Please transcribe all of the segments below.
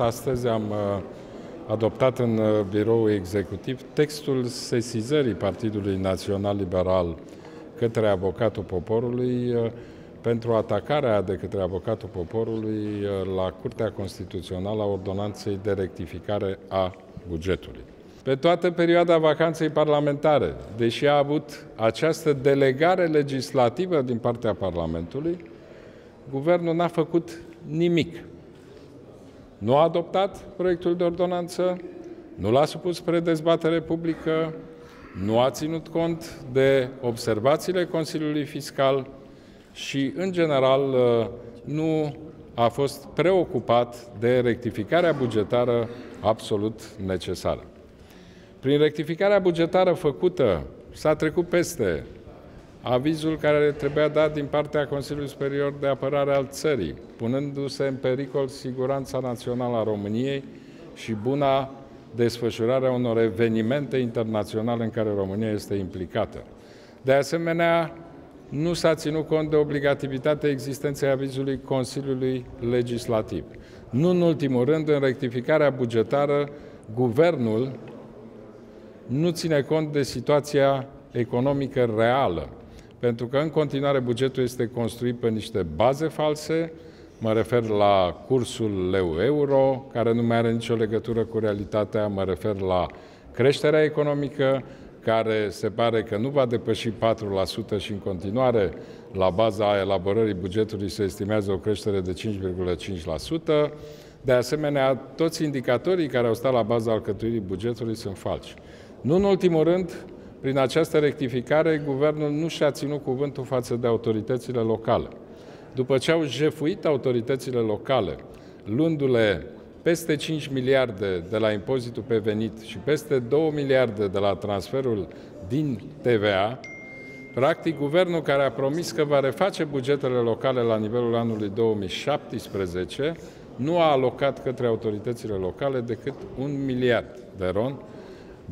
Astăzi am uh, adoptat în uh, biroul executiv textul sesizării Partidului Național Liberal către avocatul poporului uh, pentru atacarea de către avocatul poporului la Curtea Constituțională a ordonanței de rectificare a bugetului. Pe toată perioada vacanței parlamentare, deși a avut această delegare legislativă din partea Parlamentului, guvernul n-a făcut nimic nu a adoptat proiectul de ordonanță, nu l-a supus spre dezbatere publică, nu a ținut cont de observațiile Consiliului Fiscal și, în general, nu a fost preocupat de rectificarea bugetară absolut necesară. Prin rectificarea bugetară făcută, s-a trecut peste avizul care trebuia dat din partea Consiliului Superior de Apărare al țării, punându-se în pericol siguranța națională a României și buna desfășurare a unor evenimente internaționale în care România este implicată. De asemenea, nu s-a ținut cont de obligativitatea existenței avizului Consiliului Legislativ. Nu în ultimul rând, în rectificarea bugetară, guvernul nu ține cont de situația economică reală pentru că în continuare bugetul este construit pe niște baze false, mă refer la cursul leu-euro, care nu mai are nicio legătură cu realitatea, mă refer la creșterea economică, care se pare că nu va depăși 4% și în continuare, la baza elaborării bugetului, se estimează o creștere de 5,5%. De asemenea, toți indicatorii care au stat la baza alcătuirii bugetului sunt falși. Nu în ultimul rând, prin această rectificare, guvernul nu și-a ținut cuvântul față de autoritățile locale. După ce au jefuit autoritățile locale, luându-le peste 5 miliarde de la impozitul pe venit și peste 2 miliarde de la transferul din TVA, practic guvernul care a promis că va reface bugetele locale la nivelul anului 2017 nu a alocat către autoritățile locale decât un miliard de ron,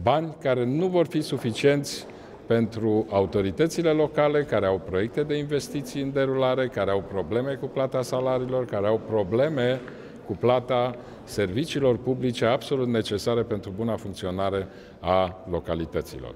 bani care nu vor fi suficienți pentru autoritățile locale care au proiecte de investiții în derulare, care au probleme cu plata salariilor, care au probleme cu plata serviciilor publice absolut necesare pentru buna funcționare a localităților.